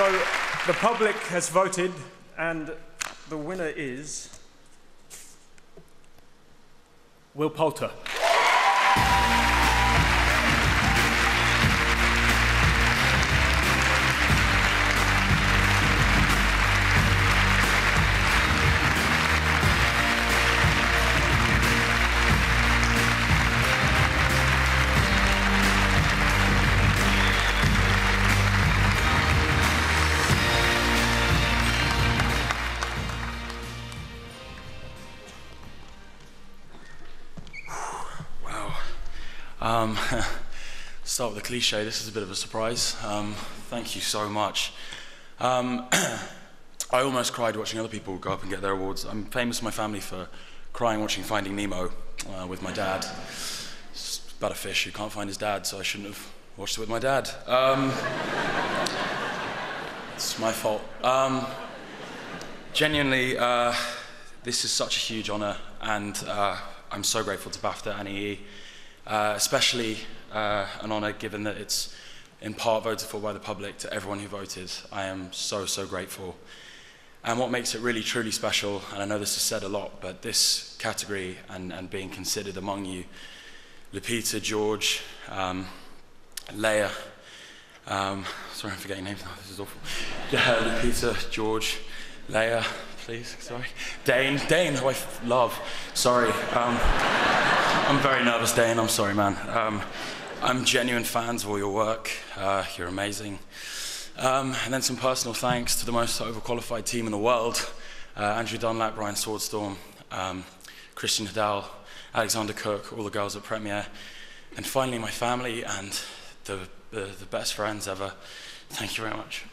So the public has voted, and the winner is Will Poulter. Um, start with the cliche. This is a bit of a surprise. Um, thank you so much. Um, I almost cried watching other people go up and get their awards. I'm famous in my family for crying watching Finding Nemo uh, with my dad. It's about a fish who can't find his dad, so I shouldn't have watched it with my dad. Um, it's my fault. Um, genuinely, uh, this is such a huge honour, and uh, I'm so grateful to BAFTA and EE uh, especially uh, an honour given that it's in part voted for by the public to everyone who voted. I am so, so grateful. And what makes it really, truly special, and I know this is said a lot, but this category and, and being considered among you, Lupita, George, um, Léa, um, sorry, I'm forgetting names now, this is awful. Yeah, Lupita, George, Léa, please, sorry. Dane, Dane, who I love, sorry. Um, I'm very nervous, Dane. I'm sorry, man. Um, I'm genuine fans of all your work. Uh, you're amazing. Um, and then some personal thanks to the most overqualified team in the world uh, Andrew Dunlap, Ryan Swordstorm, um, Christian Hodell, Alexander Cook, all the girls at Premiere, and finally my family and the, the, the best friends ever. Thank you very much.